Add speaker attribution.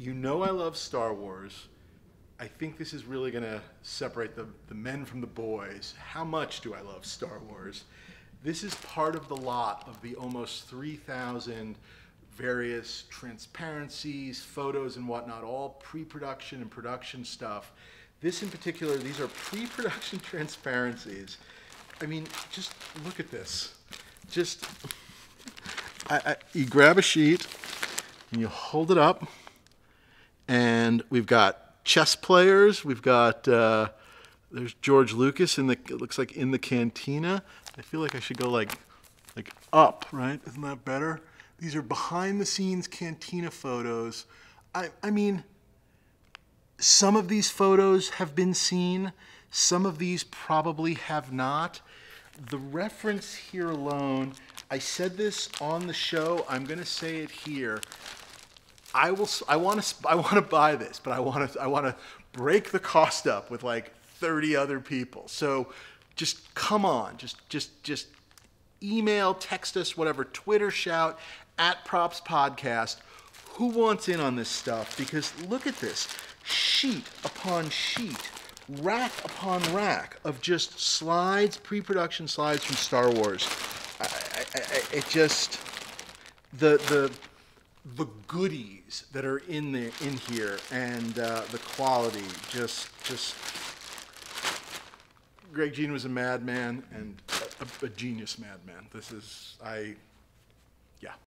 Speaker 1: you know I love Star Wars. I think this is really going to separate the, the men from the boys. How much do I love Star Wars? This is part of the lot of the almost 3,000 various transparencies, photos, and whatnot, all pre production and production stuff. This in particular, these are pre production transparencies. I mean, just look at this. Just, I, I, you grab a sheet and you hold it up, and we've got chess players. We've got uh, there's George Lucas in the it looks like in the cantina. I feel like I should go like like up, right? Isn't that better? These are behind the scenes cantina photos. I I mean some of these photos have been seen, some of these probably have not. The reference here alone, I said this on the show, I'm to say it here. I will. I want to. I want to buy this, but I want to. I want to break the cost up with like 30 other people. So, just come on. Just, just, just email, text us, whatever. Twitter shout at Props Podcast. Who wants in on this stuff? Because look at this sheet upon sheet, rack upon rack of just slides, pre-production slides from Star Wars. I, I, I, it just the the the goodies that are in there in here and uh, the quality just just Greg Jein was a madman and a, a, a genius madman. This is I